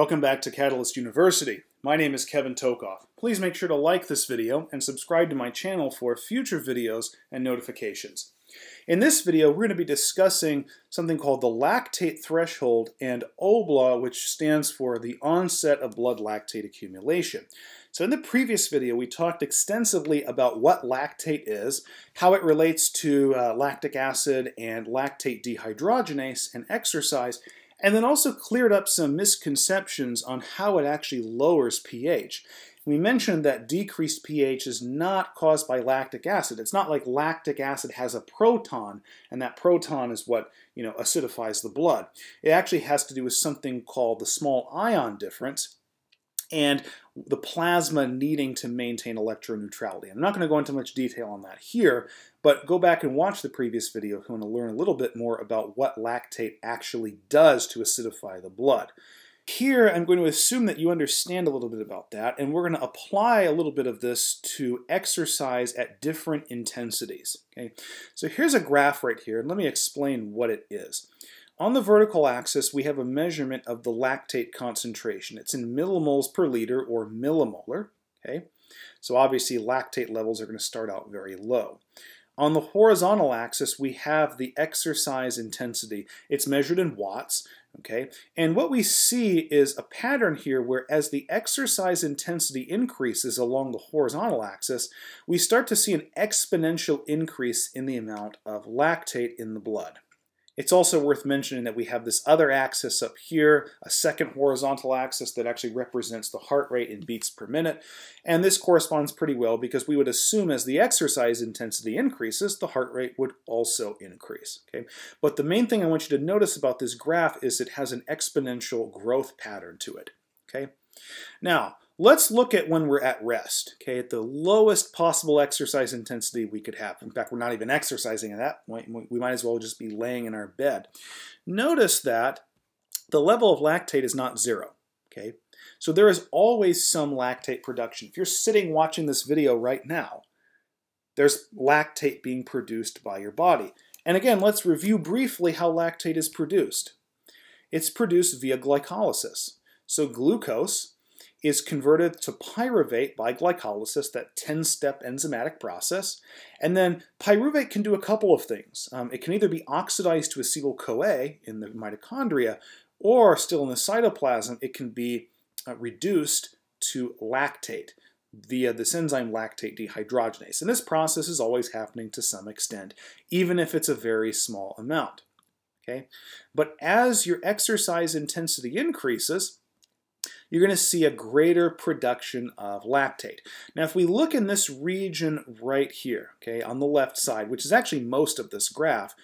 Welcome back to Catalyst University. My name is Kevin Tokoph. Please make sure to like this video and subscribe to my channel for future videos and notifications. In this video, we're going to be discussing something called the lactate threshold and OBLA, which stands for the onset of blood lactate accumulation. So in the previous video, we talked extensively about what lactate is, how it relates to uh, lactic acid and lactate dehydrogenase and exercise, and then also cleared up some misconceptions on how it actually lowers pH. We mentioned that decreased pH is not caused by lactic acid. It's not like lactic acid has a proton, and that proton is what you know acidifies the blood. It actually has to do with something called the small ion difference, and the plasma needing to maintain electroneutrality. I'm not going to go into much detail on that here, but go back and watch the previous video if you want to learn a little bit more about what lactate actually does to acidify the blood. Here, I'm going to assume that you understand a little bit about that, and we're going to apply a little bit of this to exercise at different intensities. Okay, So here's a graph right here, and let me explain what it is. On the vertical axis, we have a measurement of the lactate concentration. It's in millimoles per liter or millimolar. Okay, So obviously lactate levels are going to start out very low. On the horizontal axis, we have the exercise intensity. It's measured in watts, okay? And what we see is a pattern here where as the exercise intensity increases along the horizontal axis, we start to see an exponential increase in the amount of lactate in the blood. It's also worth mentioning that we have this other axis up here, a second horizontal axis that actually represents the heart rate in beats per minute. And this corresponds pretty well because we would assume as the exercise intensity increases, the heart rate would also increase. Okay? But the main thing I want you to notice about this graph is it has an exponential growth pattern to it. Okay? Now, Let's look at when we're at rest, okay, at the lowest possible exercise intensity we could have. In fact, we're not even exercising at that point. We might as well just be laying in our bed. Notice that the level of lactate is not zero, okay? So there is always some lactate production. If you're sitting watching this video right now, there's lactate being produced by your body. And again, let's review briefly how lactate is produced. It's produced via glycolysis. So glucose is converted to pyruvate by glycolysis, that 10-step enzymatic process. And then pyruvate can do a couple of things. Um, it can either be oxidized to acetyl-CoA in the mitochondria, or still in the cytoplasm, it can be uh, reduced to lactate via this enzyme lactate dehydrogenase. And this process is always happening to some extent, even if it's a very small amount. Okay? But as your exercise intensity increases, you're going to see a greater production of lactate. Now, if we look in this region right here, okay, on the left side, which is actually most of this graph,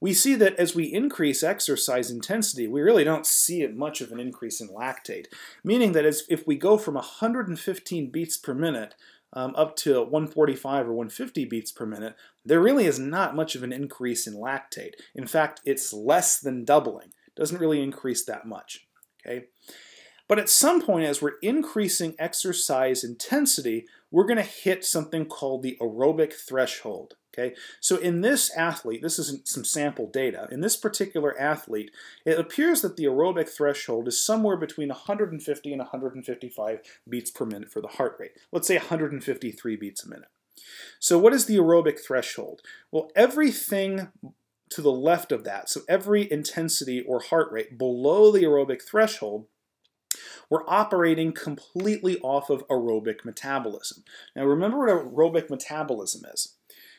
we see that as we increase exercise intensity, we really don't see much of an increase in lactate, meaning that as if we go from 115 beats per minute um, up to 145 or 150 beats per minute, there really is not much of an increase in lactate. In fact, it's less than doubling. Doesn't really increase that much. Okay. But at some point, as we're increasing exercise intensity, we're going to hit something called the aerobic threshold. Okay, so in this athlete, this is some sample data. In this particular athlete, it appears that the aerobic threshold is somewhere between 150 and 155 beats per minute for the heart rate. Let's say 153 beats a minute. So what is the aerobic threshold? Well, everything to the left of that, so every intensity or heart rate below the aerobic threshold we're operating completely off of aerobic metabolism. Now remember what aerobic metabolism is.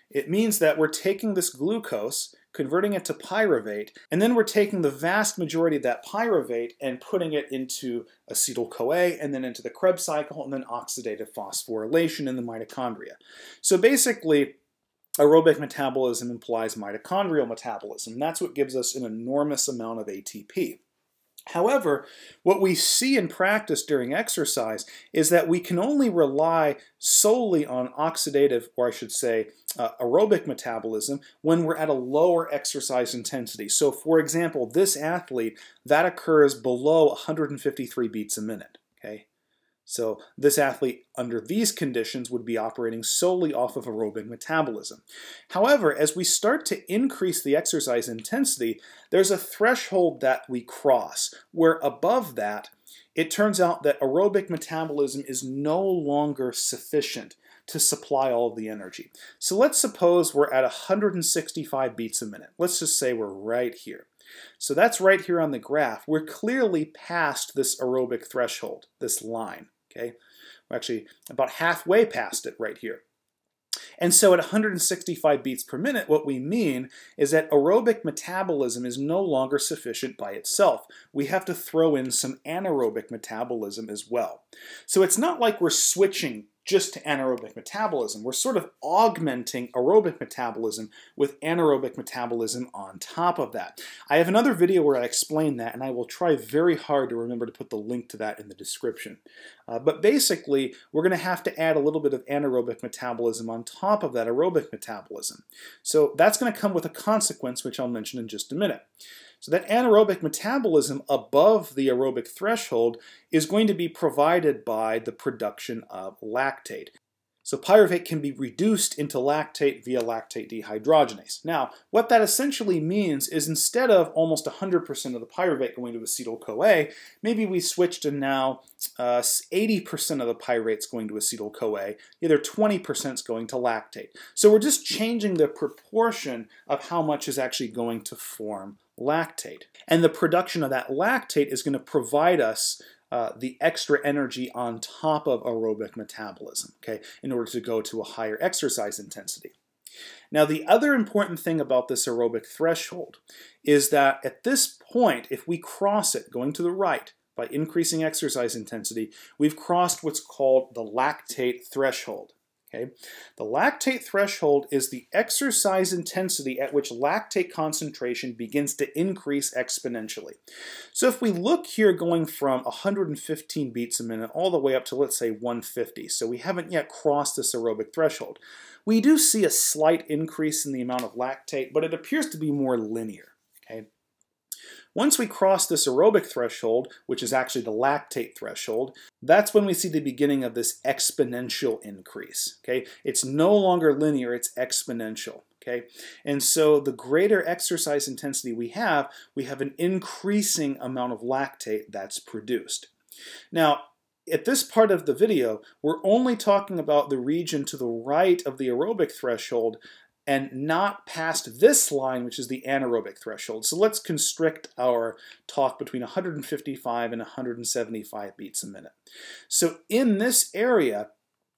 It means that we're taking this glucose, converting it to pyruvate, and then we're taking the vast majority of that pyruvate and putting it into acetyl-CoA and then into the Krebs cycle and then oxidative phosphorylation in the mitochondria. So basically, aerobic metabolism implies mitochondrial metabolism. That's what gives us an enormous amount of ATP. However, what we see in practice during exercise is that we can only rely solely on oxidative, or I should say, uh, aerobic metabolism when we're at a lower exercise intensity. So, for example, this athlete, that occurs below 153 beats a minute. So this athlete under these conditions would be operating solely off of aerobic metabolism. However, as we start to increase the exercise intensity, there's a threshold that we cross where above that it turns out that aerobic metabolism is no longer sufficient to supply all the energy. So let's suppose we're at 165 beats a minute. Let's just say we're right here. So that's right here on the graph. We're clearly past this aerobic threshold, this line, okay? We're actually about halfway past it right here. And so at 165 beats per minute, what we mean is that aerobic metabolism is no longer sufficient by itself. We have to throw in some anaerobic metabolism as well. So it's not like we're switching just to anaerobic metabolism. We're sort of augmenting aerobic metabolism with anaerobic metabolism on top of that. I have another video where I explain that, and I will try very hard to remember to put the link to that in the description. Uh, but basically, we're going to have to add a little bit of anaerobic metabolism on top of that aerobic metabolism. So that's going to come with a consequence, which I'll mention in just a minute. So that anaerobic metabolism above the aerobic threshold is going to be provided by the production of lactate. So pyruvate can be reduced into lactate via lactate dehydrogenase. Now, what that essentially means is instead of almost 100% of the pyruvate going to acetyl-CoA, maybe we switch to now 80% uh, of the pyruvates going to acetyl-CoA, the other 20% is going to lactate. So we're just changing the proportion of how much is actually going to form lactate. And the production of that lactate is going to provide us uh, the extra energy on top of aerobic metabolism, okay, in order to go to a higher exercise intensity. Now, the other important thing about this aerobic threshold is that at this point, if we cross it going to the right by increasing exercise intensity, we've crossed what's called the lactate threshold. Okay? The lactate threshold is the exercise intensity at which lactate concentration begins to increase exponentially. So if we look here going from 115 beats a minute all the way up to let's say 150, so we haven't yet crossed this aerobic threshold, we do see a slight increase in the amount of lactate, but it appears to be more linear. Once we cross this aerobic threshold, which is actually the lactate threshold, that's when we see the beginning of this exponential increase. Okay, It's no longer linear, it's exponential. Okay, and so the greater exercise intensity we have, we have an increasing amount of lactate that's produced. Now, at this part of the video, we're only talking about the region to the right of the aerobic threshold and not past this line, which is the anaerobic threshold. So let's constrict our talk between 155 and 175 beats a minute. So in this area,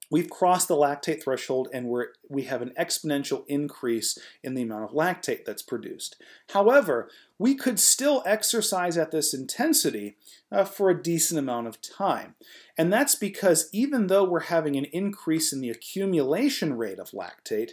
we've crossed the lactate threshold and we're, we have an exponential increase in the amount of lactate that's produced. However, we could still exercise at this intensity uh, for a decent amount of time. And that's because even though we're having an increase in the accumulation rate of lactate,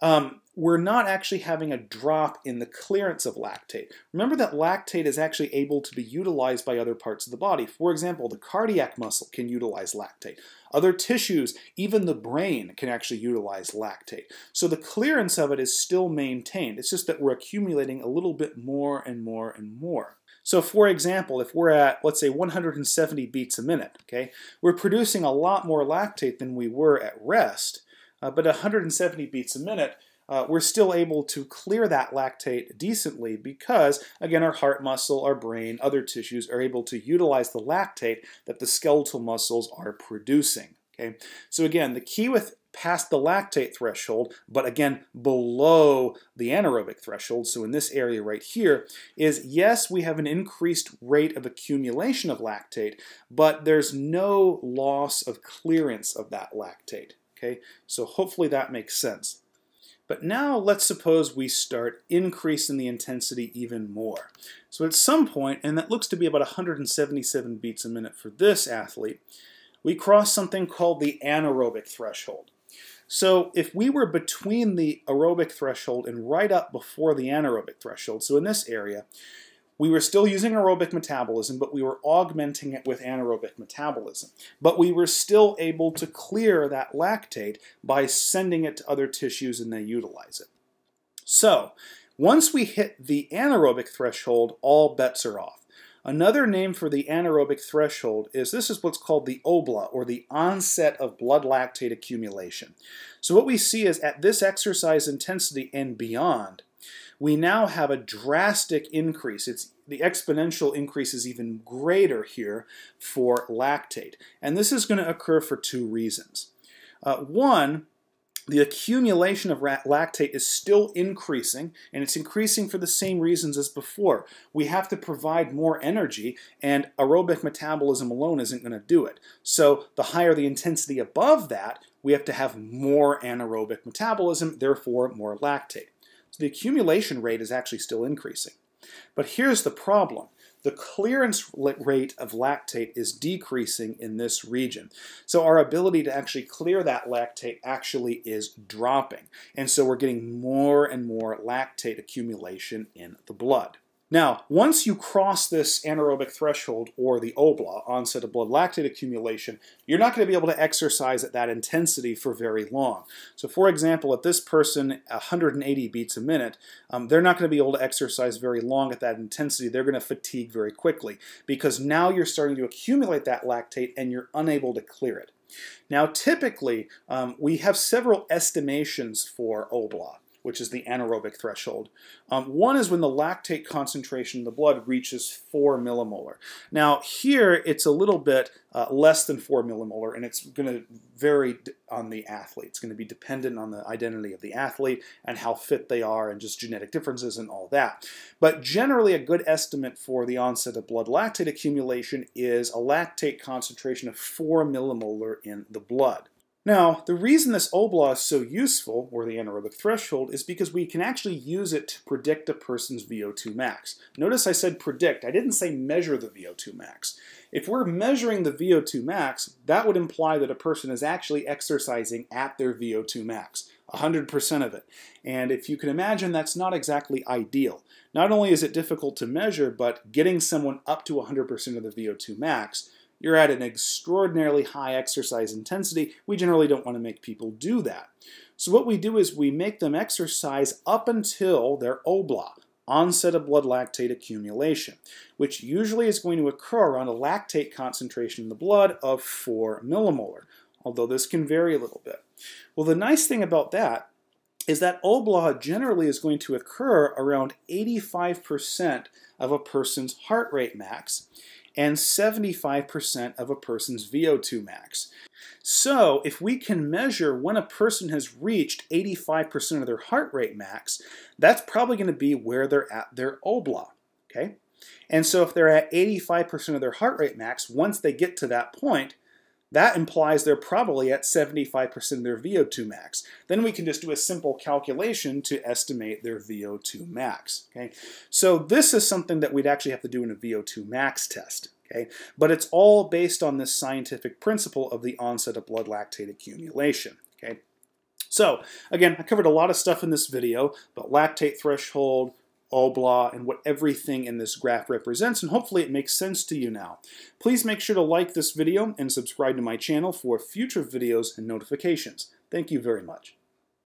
um, we're not actually having a drop in the clearance of lactate. Remember that lactate is actually able to be utilized by other parts of the body. For example, the cardiac muscle can utilize lactate. Other tissues, even the brain, can actually utilize lactate. So the clearance of it is still maintained. It's just that we're accumulating a little bit more and more and more. So for example, if we're at, let's say, 170 beats a minute, okay, we're producing a lot more lactate than we were at rest, uh, but 170 beats a minute, uh, we're still able to clear that lactate decently because, again, our heart muscle, our brain, other tissues are able to utilize the lactate that the skeletal muscles are producing. Okay, so again, the key with past the lactate threshold, but again below the anaerobic threshold, so in this area right here, is yes, we have an increased rate of accumulation of lactate, but there's no loss of clearance of that lactate. Okay, so hopefully that makes sense. But now let's suppose we start increasing the intensity even more. So at some point, and that looks to be about 177 beats a minute for this athlete, we cross something called the anaerobic threshold. So if we were between the aerobic threshold and right up before the anaerobic threshold, so in this area, we were still using aerobic metabolism, but we were augmenting it with anaerobic metabolism. But we were still able to clear that lactate by sending it to other tissues and they utilize it. So, once we hit the anaerobic threshold, all bets are off. Another name for the anaerobic threshold is this is what's called the OBLA, or the onset of blood lactate accumulation. So what we see is at this exercise intensity and beyond, we now have a drastic increase. It's the exponential increase is even greater here for lactate. And this is going to occur for two reasons. Uh, one, the accumulation of lactate is still increasing, and it's increasing for the same reasons as before. We have to provide more energy, and aerobic metabolism alone isn't going to do it. So the higher the intensity above that, we have to have more anaerobic metabolism, therefore more lactate. The accumulation rate is actually still increasing. But here's the problem the clearance rate of lactate is decreasing in this region. So our ability to actually clear that lactate actually is dropping. And so we're getting more and more lactate accumulation in the blood. Now, once you cross this anaerobic threshold or the OBLA, onset of blood lactate accumulation, you're not going to be able to exercise at that intensity for very long. So for example, if this person 180 beats a minute, um, they're not going to be able to exercise very long at that intensity. They're going to fatigue very quickly because now you're starting to accumulate that lactate and you're unable to clear it. Now typically, um, we have several estimations for OBLA which is the anaerobic threshold. Um, one is when the lactate concentration in the blood reaches 4 millimolar. Now here it's a little bit uh, less than 4 millimolar and it's going to vary on the athlete. It's going to be dependent on the identity of the athlete and how fit they are and just genetic differences and all that. But generally a good estimate for the onset of blood lactate accumulation is a lactate concentration of 4 millimolar in the blood. Now, the reason this OBLA is so useful, or the anaerobic threshold, is because we can actually use it to predict a person's VO2 max. Notice I said predict, I didn't say measure the VO2 max. If we're measuring the VO2 max, that would imply that a person is actually exercising at their VO2 max, 100% of it. And if you can imagine, that's not exactly ideal. Not only is it difficult to measure, but getting someone up to 100% of the VO2 max you're at an extraordinarily high exercise intensity. We generally don't want to make people do that. So what we do is we make them exercise up until their OBLA, onset of blood lactate accumulation, which usually is going to occur around a lactate concentration in the blood of 4 millimolar, although this can vary a little bit. Well, the nice thing about that is that OBLA generally is going to occur around 85% of a person's heart rate max, and 75% of a person's VO2 max. So if we can measure when a person has reached 85% of their heart rate max, that's probably going to be where they're at their OBLA. Okay? And so if they're at 85% of their heart rate max, once they get to that point, that implies they're probably at 75% of their VO2 max. Then we can just do a simple calculation to estimate their VO2 max. Okay? So this is something that we'd actually have to do in a VO2 max test. Okay? But it's all based on this scientific principle of the onset of blood lactate accumulation. Okay? So, again, I covered a lot of stuff in this video about lactate threshold, OBLA, and what everything in this graph represents, and hopefully it makes sense to you now. Please make sure to like this video and subscribe to my channel for future videos and notifications. Thank you very much.